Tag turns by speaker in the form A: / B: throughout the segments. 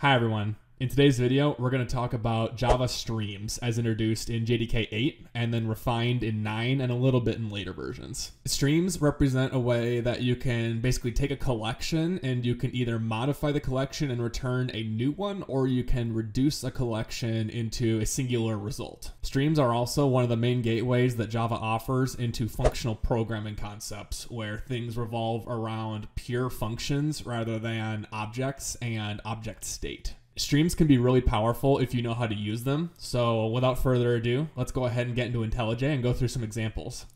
A: Hi everyone. In today's video, we're going to talk about Java streams as introduced in JDK 8 and then refined in 9 and a little bit in later versions. Streams represent a way that you can basically take a collection and you can either modify the collection and return a new one or you can reduce a collection into a singular result. Streams are also one of the main gateways that Java offers into functional programming concepts where things revolve around pure functions rather than objects and object state. Streams can be really powerful if you know how to use them. So without further ado, let's go ahead and get into IntelliJ and go through some examples.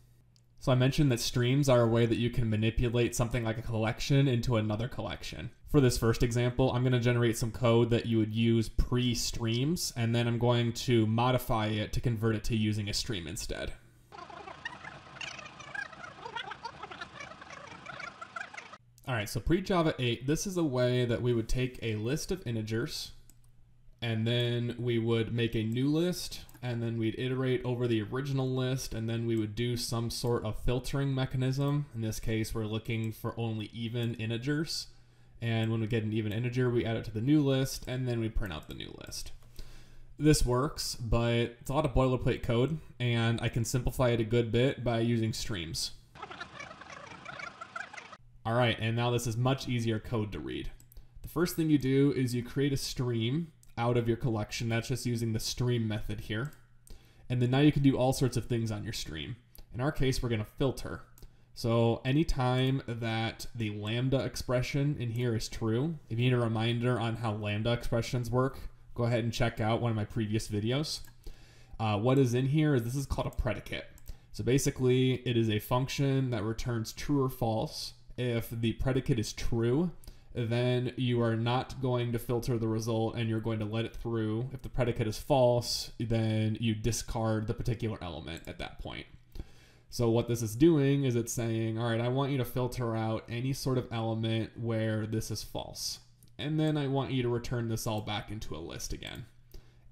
A: So I mentioned that streams are a way that you can manipulate something like a collection into another collection. For this first example, I'm going to generate some code that you would use pre-streams, and then I'm going to modify it to convert it to using a stream instead. All right, so pre-Java 8, this is a way that we would take a list of integers and then we would make a new list and then we'd iterate over the original list and then we would do some sort of filtering mechanism. In this case, we're looking for only even integers. And when we get an even integer, we add it to the new list and then we print out the new list. This works, but it's a lot of boilerplate code and I can simplify it a good bit by using streams. All right, and now this is much easier code to read. The first thing you do is you create a stream out of your collection. That's just using the stream method here. And then now you can do all sorts of things on your stream. In our case, we're gonna filter. So anytime that the lambda expression in here is true, if you need a reminder on how lambda expressions work, go ahead and check out one of my previous videos. Uh, what is in here is this is called a predicate. So basically, it is a function that returns true or false if the predicate is true, then you are not going to filter the result and you're going to let it through. If the predicate is false, then you discard the particular element at that point. So what this is doing is it's saying, all right, I want you to filter out any sort of element where this is false. And then I want you to return this all back into a list again.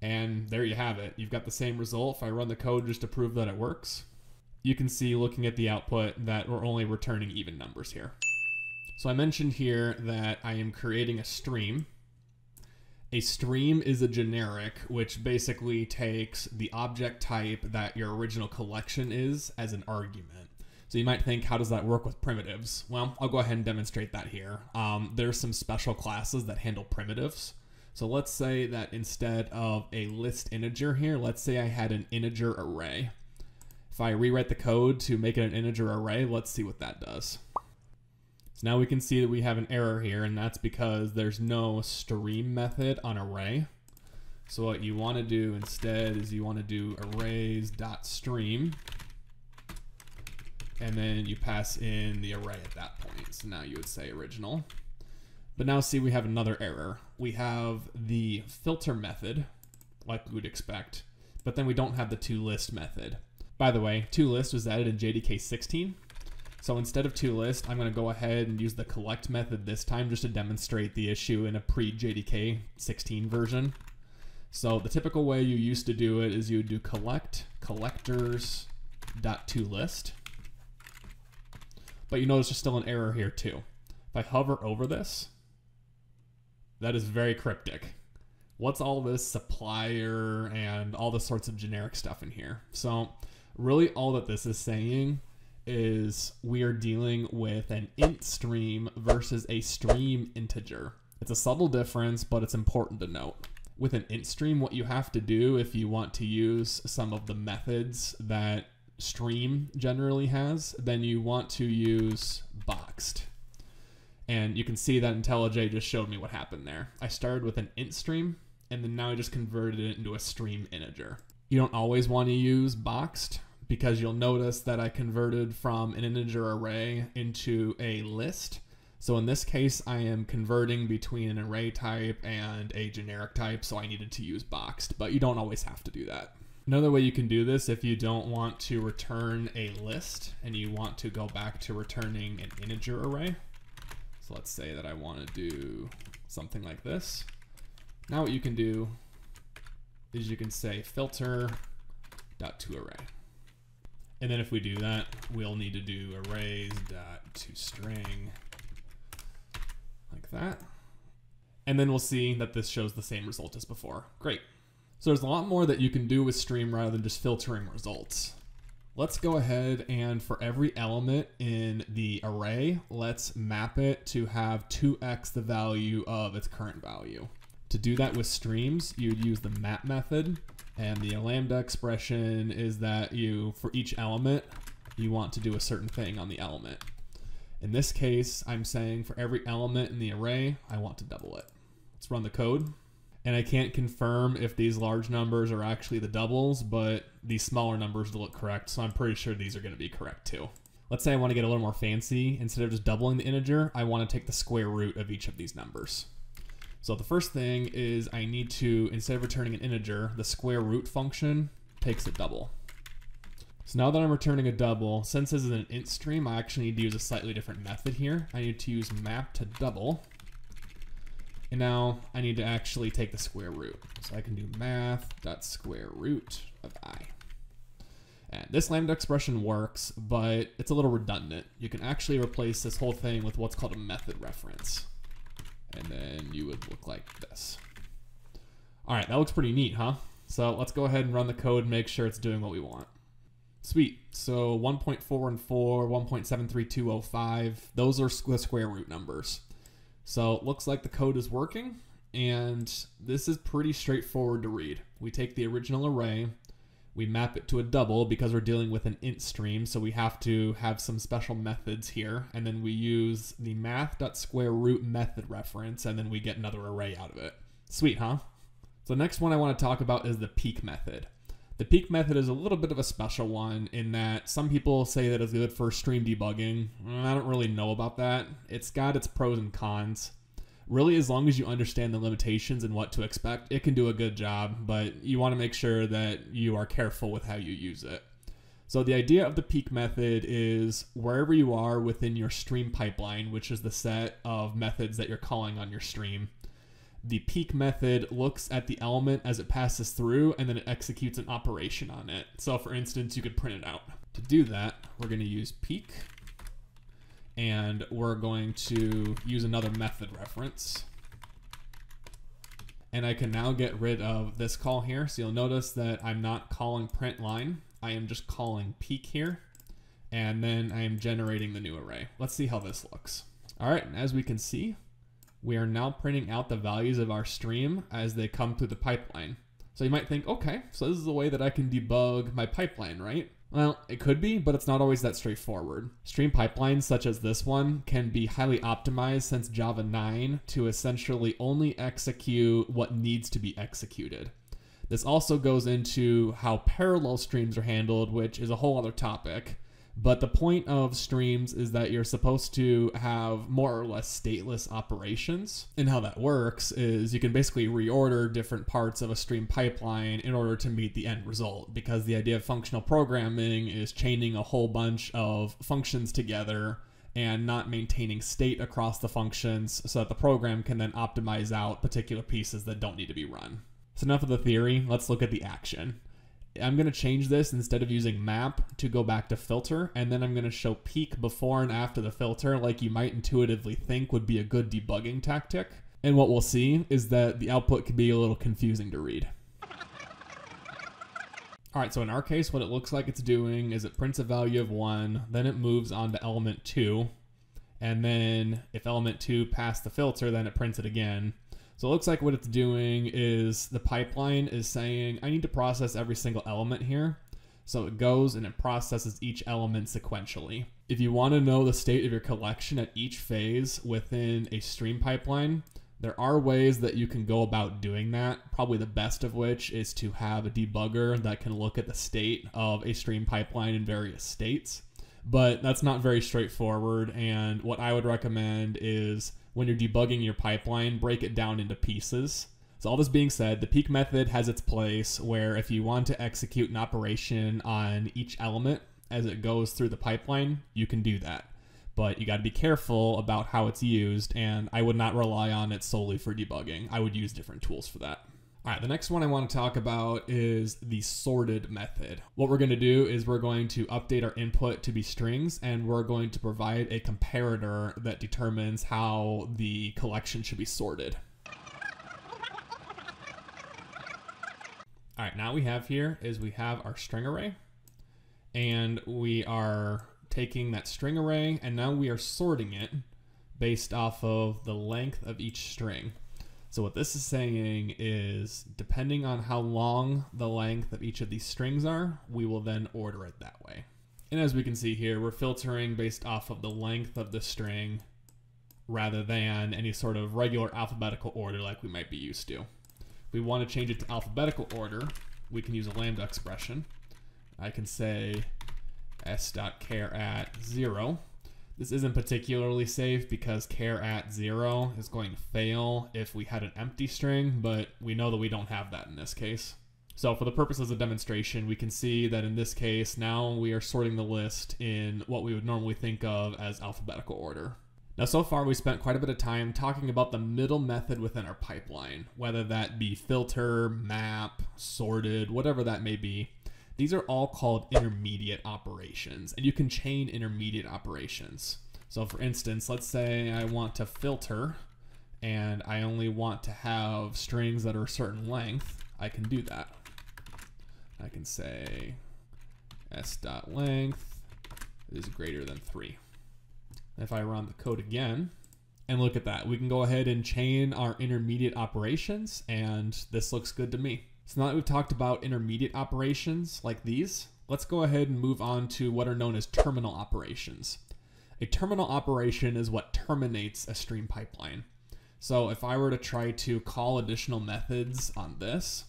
A: And there you have it. You've got the same result. If I run the code just to prove that it works, you can see looking at the output that we're only returning even numbers here. So I mentioned here that I am creating a stream. A stream is a generic, which basically takes the object type that your original collection is as an argument. So you might think, how does that work with primitives? Well, I'll go ahead and demonstrate that here. Um, there's some special classes that handle primitives. So let's say that instead of a list integer here, let's say I had an integer array. If I rewrite the code to make it an integer array, let's see what that does. So now we can see that we have an error here, and that's because there's no stream method on array. So what you want to do instead is you want to do arrays.stream, and then you pass in the array at that point. So now you would say original. But now see we have another error. We have the filter method, like we would expect, but then we don't have the toList method. By the way, toList was added in JDK 16. So instead of toList, I'm going to go ahead and use the collect method this time just to demonstrate the issue in a pre-JDK 16 version. So the typical way you used to do it is you would do collect collectors toList. But you notice there's still an error here too. If I hover over this, that is very cryptic what's all this supplier and all the sorts of generic stuff in here? So really all that this is saying is we are dealing with an int stream versus a stream integer. It's a subtle difference, but it's important to note. With an int stream, what you have to do if you want to use some of the methods that stream generally has, then you want to use boxed. And you can see that IntelliJ just showed me what happened there. I started with an int stream, and then now I just converted it into a stream integer. You don't always want to use boxed because you'll notice that I converted from an integer array into a list. So in this case, I am converting between an array type and a generic type, so I needed to use boxed, but you don't always have to do that. Another way you can do this if you don't want to return a list and you want to go back to returning an integer array. So let's say that I want to do something like this. Now what you can do is you can say filter dot to array. And then if we do that, we'll need to do arrays dot to string like that. And then we'll see that this shows the same result as before. Great. So there's a lot more that you can do with stream rather than just filtering results. Let's go ahead and for every element in the array, let's map it to have 2x the value of its current value. To do that with streams, you'd use the map method and the lambda expression is that you, for each element, you want to do a certain thing on the element. In this case, I'm saying for every element in the array, I want to double it. Let's run the code and I can't confirm if these large numbers are actually the doubles, but these smaller numbers look correct, so I'm pretty sure these are going to be correct too. Let's say I want to get a little more fancy. Instead of just doubling the integer, I want to take the square root of each of these numbers. So the first thing is I need to, instead of returning an integer, the square root function takes a double. So now that I'm returning a double, since this is an int stream, I actually need to use a slightly different method here. I need to use map to double. And now I need to actually take the square root. So I can do math dot square root of i. And this lambda expression works, but it's a little redundant. You can actually replace this whole thing with what's called a method reference. And then you would look like this. All right, that looks pretty neat, huh? So let's go ahead and run the code and make sure it's doing what we want. Sweet. So 1.4 and 4, 1.73205, those are the square root numbers. So it looks like the code is working, and this is pretty straightforward to read. We take the original array, we map it to a double because we're dealing with an int stream, so we have to have some special methods here, and then we use the math.square root method reference, and then we get another array out of it. Sweet, huh? So the next one I want to talk about is the peek method. The peek method is a little bit of a special one in that some people say that it's good for stream debugging. Mm, I don't really know about that. It's got its pros and cons. Really, as long as you understand the limitations and what to expect, it can do a good job, but you want to make sure that you are careful with how you use it. So, the idea of the peek method is wherever you are within your stream pipeline, which is the set of methods that you're calling on your stream, the peek method looks at the element as it passes through and then it executes an operation on it. So for instance, you could print it out. To do that, we're going to use peek and we're going to use another method reference. And I can now get rid of this call here. So you'll notice that I'm not calling print line. I am just calling peek here. And then I am generating the new array. Let's see how this looks. All right, as we can see, we are now printing out the values of our stream as they come through the pipeline. So you might think, okay, so this is the way that I can debug my pipeline, right? Well, it could be, but it's not always that straightforward. Stream pipelines such as this one can be highly optimized since Java 9 to essentially only execute what needs to be executed. This also goes into how parallel streams are handled, which is a whole other topic. But the point of streams is that you're supposed to have more or less stateless operations. And how that works is you can basically reorder different parts of a stream pipeline in order to meet the end result. Because the idea of functional programming is chaining a whole bunch of functions together and not maintaining state across the functions so that the program can then optimize out particular pieces that don't need to be run. So, enough of the theory, let's look at the action. I'm going to change this instead of using map to go back to filter, and then I'm going to show peek before and after the filter like you might intuitively think would be a good debugging tactic. And what we'll see is that the output can be a little confusing to read. All right, so in our case, what it looks like it's doing is it prints a value of 1, then it moves on to element 2, and then if element 2 passed the filter, then it prints it again. So it looks like what it's doing is the pipeline is saying, I need to process every single element here. So it goes and it processes each element sequentially. If you want to know the state of your collection at each phase within a stream pipeline, there are ways that you can go about doing that. Probably the best of which is to have a debugger that can look at the state of a stream pipeline in various states. But that's not very straightforward. And what I would recommend is when you're debugging your pipeline, break it down into pieces. So, all this being said, the peek method has its place where if you want to execute an operation on each element as it goes through the pipeline, you can do that. But you got to be careful about how it's used, and I would not rely on it solely for debugging. I would use different tools for that. All right, the next one I want to talk about is the sorted method. What we're going to do is we're going to update our input to be strings and we're going to provide a comparator that determines how the collection should be sorted. All right, now we have here is we have our string array and we are taking that string array and now we are sorting it based off of the length of each string. So what this is saying is depending on how long the length of each of these strings are, we will then order it that way. And as we can see here, we're filtering based off of the length of the string rather than any sort of regular alphabetical order like we might be used to. If we want to change it to alphabetical order, we can use a lambda expression. I can say s.char at 0 this isn't particularly safe because care at zero is going to fail if we had an empty string, but we know that we don't have that in this case. So for the purposes of demonstration, we can see that in this case, now we are sorting the list in what we would normally think of as alphabetical order. Now, so far, we spent quite a bit of time talking about the middle method within our pipeline, whether that be filter, map, sorted, whatever that may be. These are all called intermediate operations, and you can chain intermediate operations. So for instance, let's say I want to filter and I only want to have strings that are a certain length, I can do that. I can say s dot length is greater than 3. If I run the code again, and look at that, we can go ahead and chain our intermediate operations, and this looks good to me. So now that we've talked about intermediate operations like these, let's go ahead and move on to what are known as terminal operations. A terminal operation is what terminates a stream pipeline. So if I were to try to call additional methods on this,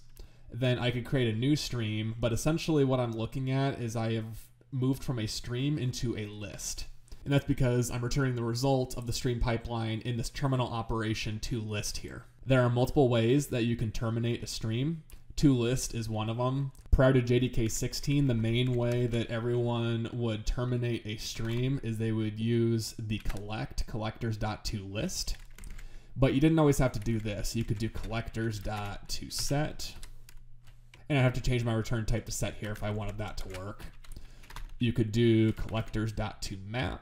A: then I could create a new stream, but essentially what I'm looking at is I have moved from a stream into a list. And that's because I'm returning the result of the stream pipeline in this terminal operation to list here. There are multiple ways that you can terminate a stream to list is one of them. Prior to JDK 16, the main way that everyone would terminate a stream is they would use the collect collectors collectors.toList. But you didn't always have to do this. You could do collectors collectors.toSet. And I have to change my return type to set here if I wanted that to work. You could do collectors collectors.toMap.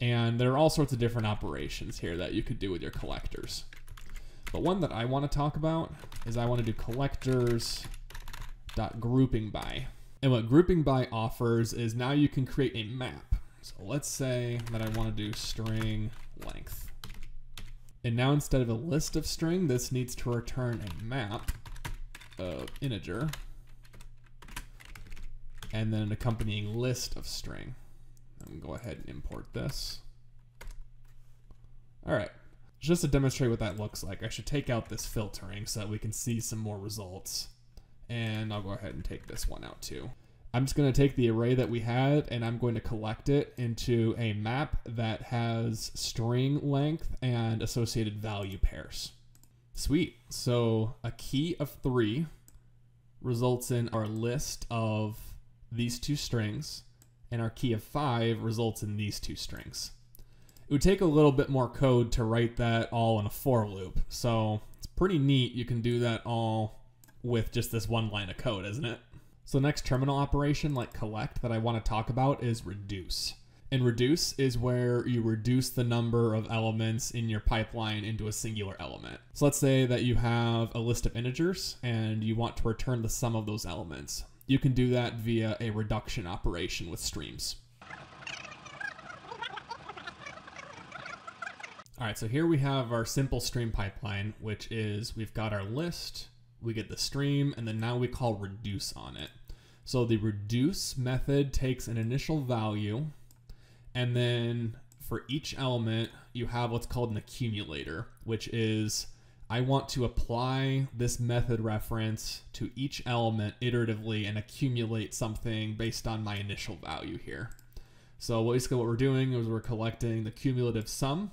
A: And there are all sorts of different operations here that you could do with your collectors. But one that I want to talk about is I want to do collectors dot grouping by. And what grouping by offers is now you can create a map. So let's say that I want to do string length. And now instead of a list of string, this needs to return a map of integer and then an accompanying list of string. I'm go ahead and import this. All right. Just to demonstrate what that looks like, I should take out this filtering so that we can see some more results. And I'll go ahead and take this one out too. I'm just going to take the array that we had and I'm going to collect it into a map that has string length and associated value pairs. Sweet. So a key of three results in our list of these two strings, and our key of five results in these two strings it would take a little bit more code to write that all in a for loop. So it's pretty neat. You can do that all with just this one line of code, isn't it? So the next terminal operation like collect that I want to talk about is reduce. And reduce is where you reduce the number of elements in your pipeline into a singular element. So let's say that you have a list of integers and you want to return the sum of those elements. You can do that via a reduction operation with streams. All right, so here we have our simple stream pipeline, which is we've got our list, we get the stream, and then now we call reduce on it. So the reduce method takes an initial value, and then for each element, you have what's called an accumulator, which is I want to apply this method reference to each element iteratively and accumulate something based on my initial value here. So basically what we're doing is we're collecting the cumulative sum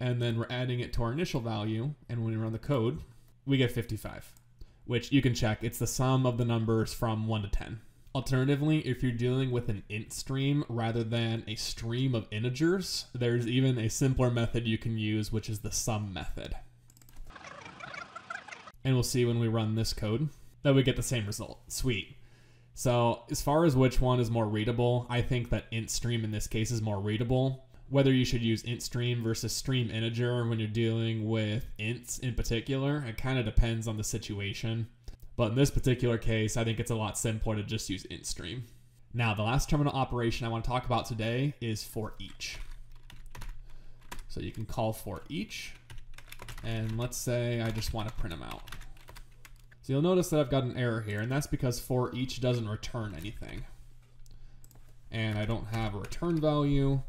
A: and then we're adding it to our initial value, and when we run the code, we get 55, which you can check. It's the sum of the numbers from 1 to 10. Alternatively, if you're dealing with an int stream rather than a stream of integers, there's even a simpler method you can use, which is the sum method. And we'll see when we run this code that we get the same result. Sweet. So as far as which one is more readable, I think that int stream in this case is more readable whether you should use int stream versus stream integer when you're dealing with ints in particular, it kind of depends on the situation. But in this particular case, I think it's a lot simpler to just use int stream. Now, the last terminal operation I want to talk about today is for each. So you can call for each, and let's say I just want to print them out. So you'll notice that I've got an error here, and that's because for each doesn't return anything. And I don't have a return value.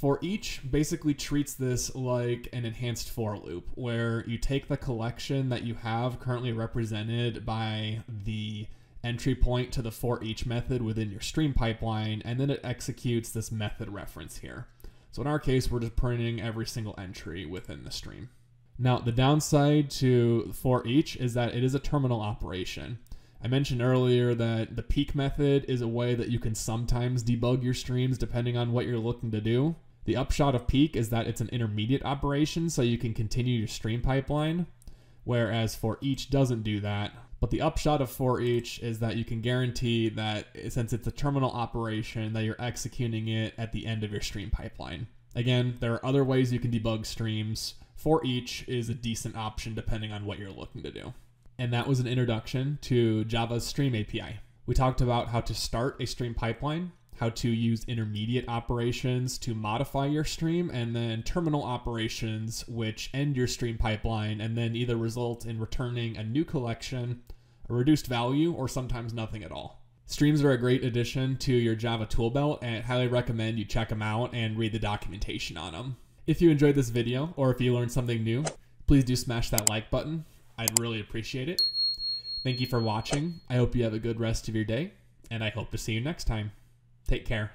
A: For each basically treats this like an enhanced for loop, where you take the collection that you have currently represented by the entry point to the for each method within your stream pipeline, and then it executes this method reference here. So in our case, we're just printing every single entry within the stream. Now, the downside to for each is that it is a terminal operation. I mentioned earlier that the peek method is a way that you can sometimes debug your streams depending on what you're looking to do. The upshot of peek is that it's an intermediate operation, so you can continue your stream pipeline, whereas for each doesn't do that. But the upshot of for each is that you can guarantee that since it's a terminal operation, that you're executing it at the end of your stream pipeline. Again, there are other ways you can debug streams. For each is a decent option depending on what you're looking to do. And that was an introduction to Java's Stream API. We talked about how to start a stream pipeline, how to use intermediate operations to modify your stream, and then terminal operations, which end your stream pipeline and then either result in returning a new collection, a reduced value, or sometimes nothing at all. Streams are a great addition to your Java toolbelt, and I highly recommend you check them out and read the documentation on them. If you enjoyed this video, or if you learned something new, please do smash that like button. I'd really appreciate it. Thank you for watching. I hope you have a good rest of your day, and I hope to see you next time. Take care.